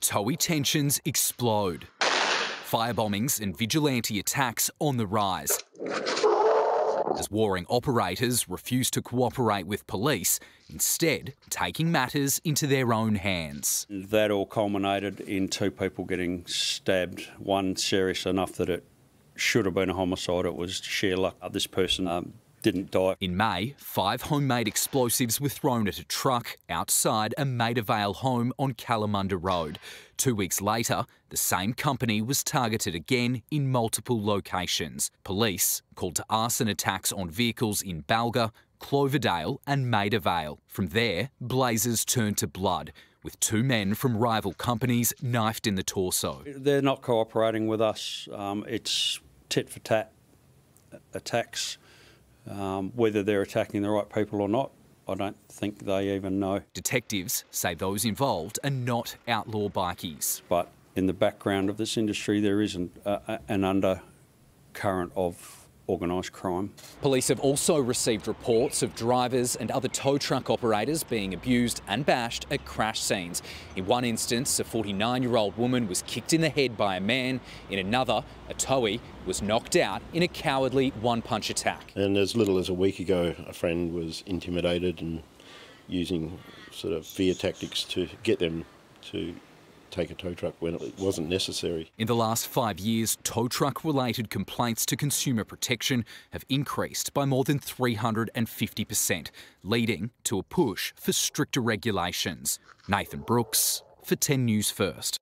Towie tensions explode. Firebombings and vigilante attacks on the rise. As warring operators refuse to cooperate with police, instead taking matters into their own hands. That all culminated in two people getting stabbed, one serious enough that it should have been a homicide. It was sheer luck. This person um, didn't die. In May, five homemade explosives were thrown at a truck outside a Maida Vale home on Kalamunda Road. Two weeks later, the same company was targeted again in multiple locations. Police called to arson attacks on vehicles in Balga, Cloverdale and Maida Vale. From there, blazes turned to blood, with two men from rival companies knifed in the torso. They're not cooperating with us. Um, it's tit for tat attacks. Um, whether they're attacking the right people or not, I don't think they even know. Detectives say those involved are not outlaw bikies. But in the background of this industry, there isn't uh, an undercurrent of organised crime. Police have also received reports of drivers and other tow truck operators being abused and bashed at crash scenes. In one instance, a 49-year-old woman was kicked in the head by a man. In another, a towie was knocked out in a cowardly one-punch attack. And as little as a week ago, a friend was intimidated and using sort of fear tactics to get them to take a tow truck when it wasn't necessary. In the last five years, tow truck related complaints to consumer protection have increased by more than 350%, leading to a push for stricter regulations. Nathan Brooks for 10 News First.